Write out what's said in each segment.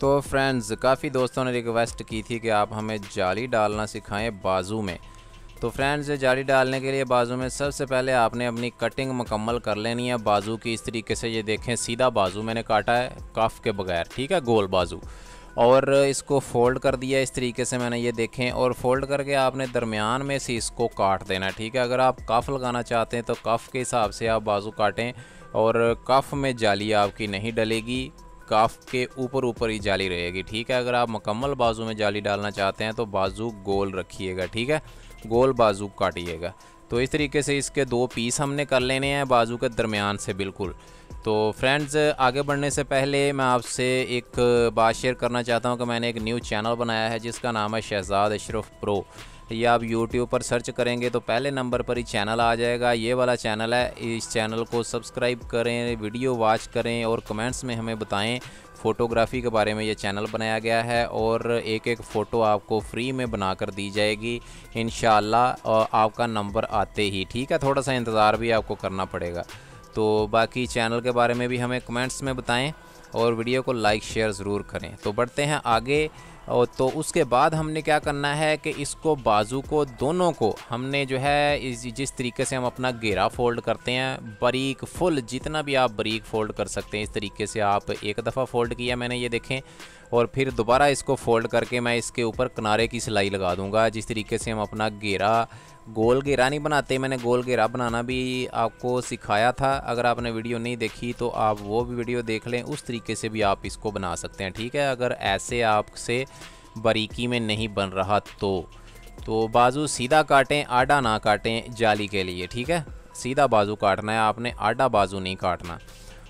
तो फ्रेंड्स काफ़ी दोस्तों ने रिक्वेस्ट की थी कि आप हमें जाली डालना सिखाएँ बाजू में। तो फ्रेंड्स जाली डालने के लिए बाजू में सबसे पहले आपने अपनी कटिंग मुकम्मल कर लेनी है। बाजू की इस तरीके से ये देखें, सीधा बाजू मैंने काटा है कफ के बगैर, ठीक है, गोल बाजू। और इसको फ़ोल्ड कर दिया, इस तरीके से मैंने ये देखें, और फोल्ड करके आपने दरमियान में से इसको काट देना, ठीक है। अगर आप कफ़ लगाना चाहते हैं तो कफ़ के हिसाब से आप बाजू काटें, और कफ़ में जाली आपकी नहीं डलेगी। काफ के ऊपर ऊपर ही जाली रहेगी, ठीक है? अगर आप मुकम्मल बाजू में जाली डालना चाहते हैं तो बाजू गोल रखिएगा, ठीक है? गोल बाजू काटिएगा। तो इस तरीके से इसके दो पीस हमने कर लेने हैं बाजू के दरमियान से, बिल्कुल। तो फ्रेंड्स, आगे बढ़ने से पहले मैं आपसे एक बात शेयर करना चाहता हूँ कि मैंने एक न्यू चैनल बनाया है, जिसका नाम है शहजाद अशरफ प्रो। ये आप यूट्यूब पर सर्च करेंगे तो पहले नंबर पर ही चैनल आ जाएगा। ये वाला चैनल है, इस चैनल को सब्सक्राइब करें वीडियो वॉच करें और कमेंट्स में हमें बताएँ। फ़ोटोग्राफ़ी के बारे में ये चैनल बनाया गया है और एक एक फ़ोटो आपको फ्री में बना कर दी जाएगी। इन आपका नंबर आते ही। ठीक है, थोड़ा सा इंतज़ार भी आपको करना पड़ेगा। तो बाकी चैनल के बारे में भी हमें कमेंट्स में बताएँ और वीडियो को लाइक शेयर ज़रूर करें। तो बढ़ते हैं आगे। और तो उसके बाद हमने क्या करना है कि इसको बाजू को, दोनों को हमने जो है इस, जिस तरीके से हम अपना घेरा फोल्ड करते हैं, बारीक, फुल, जितना भी आप बारीक फोल्ड कर सकते हैं, इस तरीके से आप एक दफ़ा फोल्ड किया, मैंने ये देखें और फिर दोबारा इसको फोल्ड करके मैं इसके ऊपर किनारे की सिलाई लगा दूँगा। जिस तरीके से हम अपना घेरा, गोल घेरा नहीं बनाते, मैंने गोल घेरा बनाना भी आपको सिखाया था। अगर आपने वीडियो नहीं देखी तो आप वो भी वीडियो देख लें। उस तरीके से भी आप इसको बना सकते हैं, ठीक है? अगर ऐसे आपसे बारीकी में नहीं बन रहा तो तो बाजू सीधा काटें, आडा ना काटें जाली के लिए, ठीक है? सीधा बाजू काटना है, आपने आडा बाजू नहीं काटना।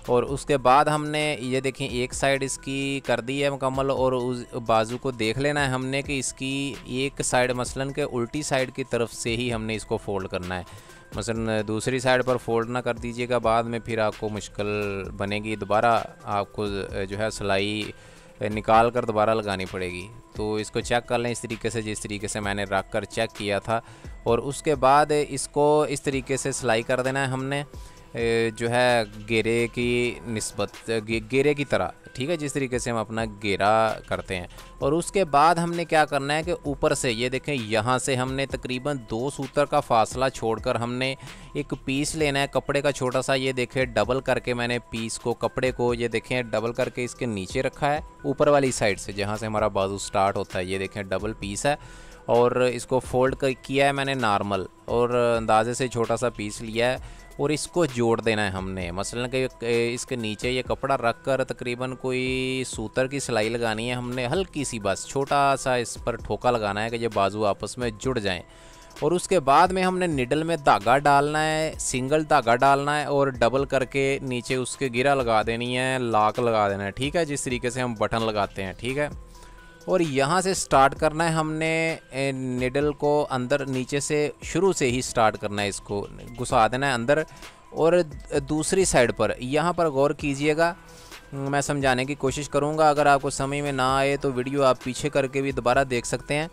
और उसके बाद हमने ये देखें, एक साइड इसकी कर दी है मुकम्मल और उस बाजू को देख लेना है हमने कि इसकी एक साइड मसलन के उल्टी साइड की तरफ़ से ही हमने इसको फोल्ड करना है। मसलन दूसरी साइड पर फोल्ड ना कर दीजिएगा, बाद में फिर आपको मुश्किल बनेगी, दोबारा आपको जो है सिलाई निकाल कर दोबारा लगानी पड़ेगी। तो इसको चेक कर लें इस तरीके से, जिस तरीके से मैंने रख कर चेक किया था। और उसके बाद इसको इस तरीके से सिलाई कर देना है हमने। जो है गेरे की नस्बत गेरे की तरह, ठीक है, जिस तरीके से हम अपना गेरा करते हैं। और उसके बाद हमने क्या करना है कि ऊपर से, ये देखें, यहाँ से हमने तकरीबन दो सूतर का फासला छोड़कर हमने एक पीस लेना है, कपड़े का छोटा सा, ये देखें, डबल करके मैंने पीस को, कपड़े को, ये देखें, डबल करके इसके नीचे रखा है, ऊपर वाली साइड से, जहाँ से हमारा बाजू स्टार्ट होता है, ये देखें, डबल पीस है। और इसको फोल्ड किया है मैंने नॉर्मल, और अंदाजे से छोटा सा पीस लिया है। और इसको जोड़ देना है हमने। मसलन के इसके नीचे ये कपड़ा रख कर तकरीबन कोई सूतर की सिलाई लगानी है हमने, हल्की सी बस, छोटा सा इस पर ठोका लगाना है कि ये बाजू आपस में जुड़ जाएँ। और उसके बाद में हमने निडल में धागा डालना है, सिंगल धागा डालना है और डबल करके नीचे उसके गिरा लगा देनी है, लाक लगा देना है। ठीक है, जिस तरीके से हम बटन लगाते हैं, ठीक है? और यहाँ से स्टार्ट करना है हमने निडल को अंदर, नीचे से शुरू से ही स्टार्ट करना है इसको, घुसा देना है अंदर और दूसरी साइड पर। यहाँ पर गौर कीजिएगा, मैं समझाने की कोशिश करूँगा, अगर आपको समझ में ना आए तो वीडियो आप पीछे करके भी दोबारा देख सकते हैं।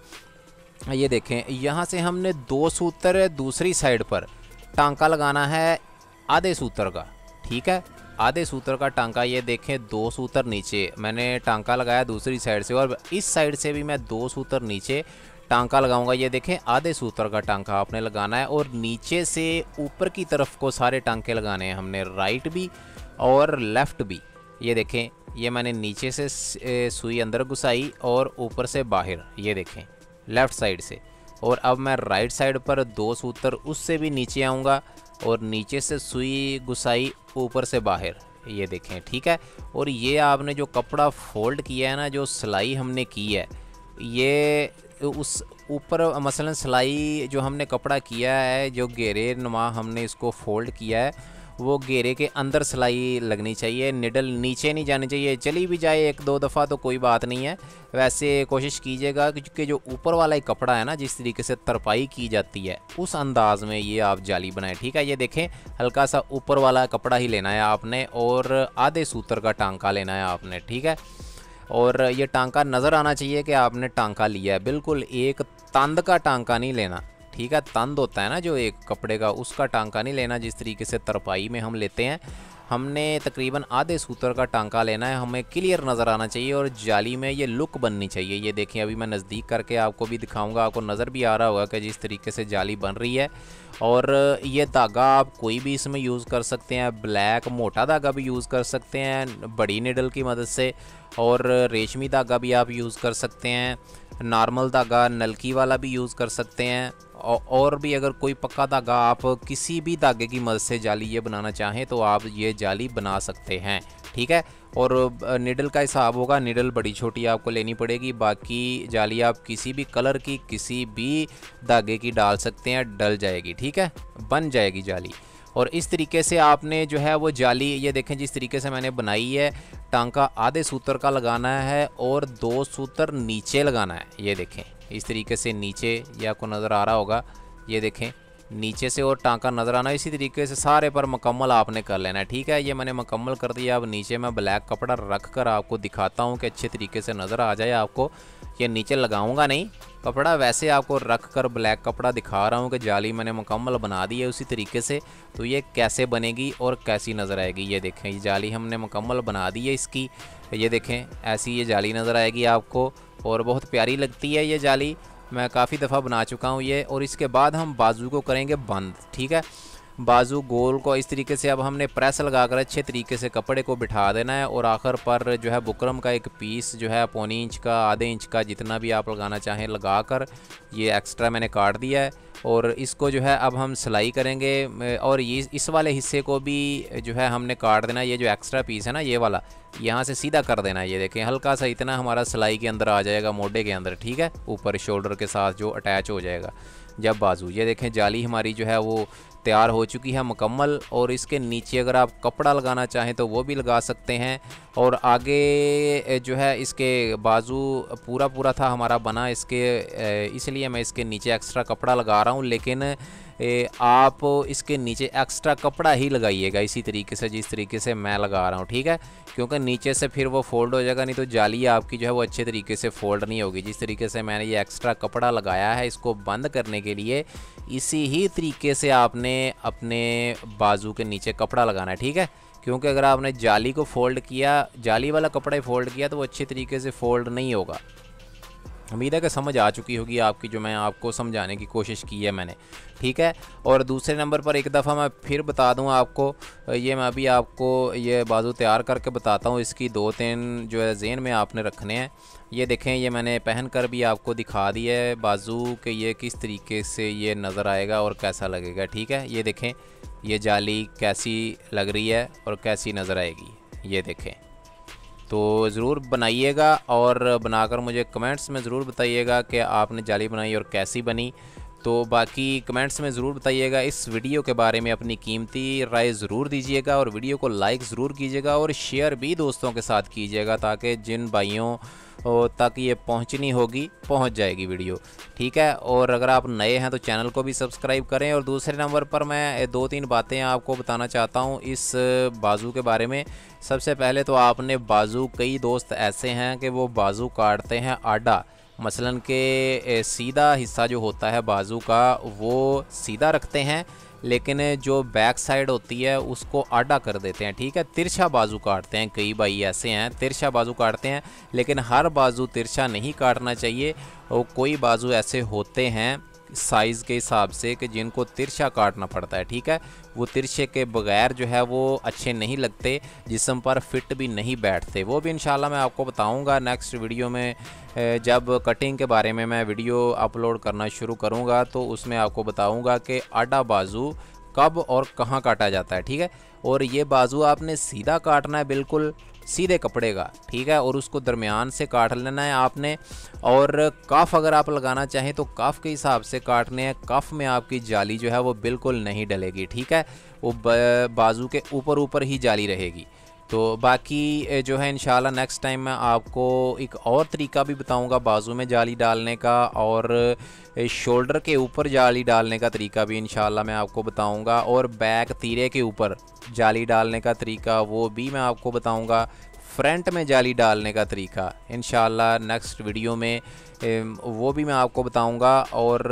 ये देखें, यहाँ से हमने दो सूत्र, दूसरी साइड पर, टांका लगाना है आधे सूत्र का, ठीक है? आधे सूत्र का टांका, ये देखें, दो सूत्र नीचे। मैंने टांका लगाया दूसरी साइड से और इस साइड से भी मैं दो सूत्र नीचे टांका लगाऊँगा। ये देखें, आधे सूत्र का टांका आपने लगाना है और नीचे से ऊपर की तरफ़ को सारे टांके लगाने हैं हमने, राइट भी और लेफ़्ट भी। ये देखें, ये मैंने नीचे से सुई अंदर घुसाई और ऊपर से बाहर, ये देखें, लेफ़्ट साइड से। और अब मैं राइट साइड पर दो सूत्र, उससे भी नीचे आऊँगा। और नीचे से सुई घुसाई ऊपर से बाहर, ये देखें, ठीक है? और ये आपने जो कपड़ा फोल्ड किया है ना, जो सिलाई हमने की है, ये उस ऊपर मसलन सिलाई जो हमने कपड़ा किया है, जो घेरे नुमा हमने इसको फोल्ड किया है वो घेरे के अंदर सिलाई लगनी चाहिए, निडल नीचे नहीं जानी चाहिए, चली भी जाए एक दो दफ़ा तो कोई बात नहीं है। वैसे कोशिश कीजिएगा क्योंकि जो ऊपर वाला ही कपड़ा है ना, जिस तरीके से तरपाई की जाती है, उस अंदाज में ये आप जाली बनाएँ, ठीक है? ये देखें, हल्का सा ऊपर वाला कपड़ा ही लेना है आपने, और आधे सूत्र का टांका लेना है आपने, ठीक है? और ये टांका नज़र आना चाहिए कि आपने टांका लिया है, बिल्कुल एक तंद का टांका नहीं लेना। ठीक है, तंद होता है ना जो एक कपड़े का, उसका टांका नहीं लेना, जिस तरीके से तरपाई में हम लेते हैं। हमने तकरीबन आधे सूत्र का टांका लेना है, हमें क्लियर नज़र आना चाहिए और जाली में ये लुक बननी चाहिए। ये देखें अभी मैं नज़दीक करके आपको भी दिखाऊँगा, आपको नज़र भी आ रहा होगा कि जिस तरीके से जाली बन रही है। और ये धागा आप कोई भी इसमें यूज़ कर सकते हैं ब्लैक मोटा धागा भी यूज़ कर सकते हैं, बड़ी निडल की मदद से, और रेशमी धागा भी आप यूज़ कर सकते हैं। नॉर्मल धागा नलकी वाला भी यूज़ कर सकते हैं। और भी अगर कोई पक्का धागा आप किसी भी धागे की मदद से जाली ये बनाना चाहें तो आप ये जाली बना सकते हैं, ठीक है? और निडल का हिसाब होगा, निडल बड़ी छोटी आपको लेनी पड़ेगी, बाकी जाली आप किसी भी कलर की, किसी भी धागे की डाल सकते हैं, डल जाएगी, ठीक है? बन जाएगी जाली। और इस तरीके से आपने जो है वो जाली, ये देखें, जिस तरीके से मैंने बनाई है टांका आधे सूत्र का लगाना है और दो सूत्र नीचे लगाना है। ये देखें, इस तरीके से नीचे ये आपको नज़र आ रहा होगा, ये देखें, नीचे से और टांका नज़र आना, इसी तरीके से सारे पर मुकम्मल आपने कर लेना है। ठीक है, ये मैंने मुकम्मल कर दिया, अब नीचे मैं ब्लैक कपड़ा रख कर आपको दिखाता हूँ कि अच्छे तरीके से नज़र आ जाए आपको। ये नीचे लगाऊँगा नहीं कपड़ा वैसे आपको रख कर ब्लैक कपड़ा दिखा रहा हूँ कि जाली मैंने मुकम्मल बना दी है उसी तरीके से। तो ये कैसे बनेगी और कैसी नज़र आएगी? ये देखें, ये जाली हमने मुकम्मल बना दी है इसकी। ये देखें, ऐसी ये जाली नज़र आएगी आपको और बहुत प्यारी लगती है ये जाली। मैं काफ़ी दफ़ा बना चुका हूँ ये और इसके बाद हम बाजू को करेंगे बंद, ठीक है? बाजू गोल को इस तरीके से अब हमने प्रेस लगाकर अच्छे तरीके से कपड़े को बिठा देना है और आखिर पर जो है बुकरम का एक पीस जो है पौनी इंच का, आधे इंच का जितना भी आप लगाना चाहें लगा कर ये एक्स्ट्रा मैंने काट दिया है और इसको जो है अब हम सिलाई करेंगे और ये इस वाले हिस्से को भी जो है हमने काट देना ये जो एक्स्ट्रा पीस है ना ये वाला, यहाँ से सीधा कर देना ये देखें हल्का सा इतना हमारा सिलाई के अंदर आ जाएगा मोडे के अंदर, ठीक है? ऊपर शोल्डर के साथ जो अटैच हो जाएगा, जब बाजू, ये देखें जाली हमारी जो है वो तैयार हो चुकी है मुकम्मल और इसके नीचे अगर आप कपड़ा लगाना चाहें तो वो भी लगा सकते हैं। और आगे जो है इसके बाजू पूरा पूरा था हमारा बना। इसके इसलिए मैं इसके नीचे एक्स्ट्रा कपड़ा लगा रहा हूँ, लेकिन आप इसके नीचे एक्स्ट्रा कपड़ा ही लगाइएगा। इसी तरीके से, जिस तरीके से मैं लगा रहा हूँ, ठीक है? क्योंकि नीचे से फिर वो फोल्ड हो जाएगा, नहीं तो जाली आपकी जो है वो अच्छे तरीके से फोल्ड नहीं होगी। जिस तरीके से मैंने ये एक्स्ट्रा कपड़ा लगाया है, इसको बंद करने के लिए, इसी ही तरीके से आपने अपने बाजू के नीचे कपड़ा लगाना है, ठीक है? क्योंकि अगर आपने जाली को फोल्ड किया, जाली वाला कपड़ा फोल्ड किया तो वो अच्छे तरीके से फोल्ड नहीं होगा। उम्मीद है कि समझ आ चुकी होगी आपकी जो मैं आपको समझाने की कोशिश की है मैंने। ठीक है? और दूसरे नंबर पर एक दफ़ा मैं फिर बता दूँ आपको, ये मैं अभी आपको ये बाजू तैयार करके बताता हूँ, इसकी दो तीन जो है जेन में आपने रखने हैं। ये देखें, ये मैंने पहन कर भी आपको दिखा दिया है, बाजू के ये किस तरीके से ये नज़र आएगा और कैसा लगेगा, ठीक है? ये देखें, ये जाली कैसी लग रही है और कैसी नज़र आएगी, ये देखें। तो ज़रूर बनाइएगा और बनाकर मुझे कमेंट्स में ज़रूर बताइएगा कि आपने जाली बनाई और कैसी बनी। तो बाकी कमेंट्स में ज़रूर बताइएगा। इस वीडियो के बारे में अपनी कीमती राय ज़रूर दीजिएगा और वीडियो को लाइक ज़रूर कीजिएगा और शेयर भी दोस्तों के साथ कीजिएगा ताकि जिन भाइयों तक ये पहुंचनी होगी, पहुँच जाएगी वीडियो ठीक है? और अगर आप नए हैं तो चैनल को भी सब्सक्राइब करें और दूसरे नंबर पर मैं दो तीन बातें आपको बताना चाहता हूँ इस बाजू के बारे में। सबसे पहले तो आपने बाजू, कई दोस्त ऐसे हैं कि वो बाजू काटते हैं आडा। मसलन के सीधा हिस्सा जो होता है बाजू का, वो सीधा रखते हैं, लेकिन जो बैक साइड होती है, उसको आडा कर देते हैं, ठीक है? तिरछा बाजू काटते हैं, कई भाई ऐसे हैं, तिरछा बाजू काटते हैं, लेकिन हर बाजू तिरछा नहीं काटना चाहिए, और कोई बाजू ऐसे होते हैं साइज़ के हिसाब से कि जिनको तिरछा काटना पड़ता है, ठीक है? वो तिरछे के बगैर जो है वो अच्छे नहीं लगते, जिसम पर फिट भी नहीं बैठते। वो भी इंशाल्लाह मैं आपको बताऊँगा नेक्स्ट वीडियो में जब कटिंग के बारे में मैं वीडियो अपलोड करना शुरू करूँगा तो उसमें आपको बताऊँगा कि आडा बाजू कब और कहाँ काटा जाता है, ठीक है? और ये बाजू आपने सीधा काटना है, बिल्कुल सीधे कपड़े का, ठीक है? और उसको दरमियान से काट लेना है आपने। और कफ अगर आप लगाना चाहें तो कफ के हिसाब से काटने हैं। कफ में आपकी जाली जो है वो बिल्कुल नहीं डलेगी, ठीक है? वो बाजू के ऊपर ऊपर ही जाली रहेगी। तो बाकी जो है इन नेक्स्ट टाइम मैं आपको एक और तरीका भी बताऊँगा बाजू में जाली डालने का और शोल्डर के ऊपर जाली डालने का तरीका भी इन मैं आपको बताऊँगा और बैक तीरे के ऊपर जाली डालने का तरीका वो भी मैं आपको बताऊँगा। फ्रंट में जाली डालने का तरीका। इन नेक्स्ट वीडियो में वो भी मैं आपको बताऊँगा और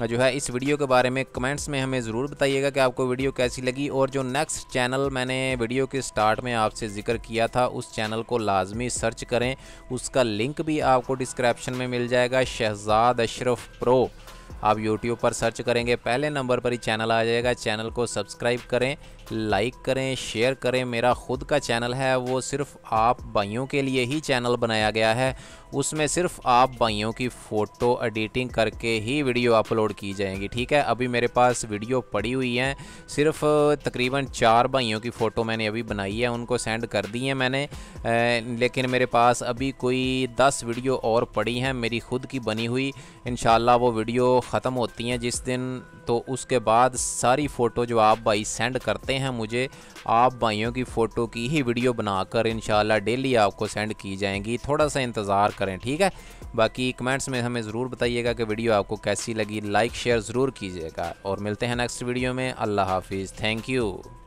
जो है इस वीडियो के बारे में कमेंट्स में हमें ज़रूर बताइएगा कि आपको वीडियो कैसी लगी और जो नेक्स्ट चैनल मैंने वीडियो के स्टार्ट में आपसे ज़िक्र किया था, उस चैनल को लाजमी सर्च करें। उसका लिंक भी आपको डिस्क्रिप्शन में मिल जाएगा, शहजाद अशरफ प्रो। आप यूट्यूब पर सर्च करेंगे, पहले नंबर पर ही चैनल आ जाएगा। चैनल को सब्सक्राइब करें, लाइक करें, शेयर करें। मेरा ख़ुद का चैनल है, वो सिर्फ़ आप भाइयों के लिए ही चैनल बनाया गया है। उसमें सिर्फ़ आप भाइयों की फ़ोटो एडिटिंग करके ही वीडियो अपलोड की जाएँगी, ठीक है? अभी मेरे पास वीडियो पड़ी हुई हैं, सिर्फ़ तकरीबन चार भाइयों की फ़ोटो मैंने अभी बनाई है, उनको सेंड कर दी है मैंने लेकिन मेरे पास अभी कोई दस वीडियो और पड़ी हैं, मेरी ख़ुद की बनी हुई इन वो वीडियो ख़त्म होती हैं जिस दिन तो उसके बाद सारी फ़ोटो जो आप भाई सेंड करते हैं मुझे, आप भाइयों की फ़ोटो की ही वीडियो बनाकर इन डेली आपको सेंड की जाएँगी। थोड़ा सा इंतज़ार करें, ठीक है? बाकी कमेंट्स में हमें ज़रूर बताइएगा कि वीडियो आपको कैसी लगी। लाइक शेयर ज़रूर कीजिएगा। और मिलते हैं नेक्स्ट वीडियो में। अल्लाह हाफिज़। Thank you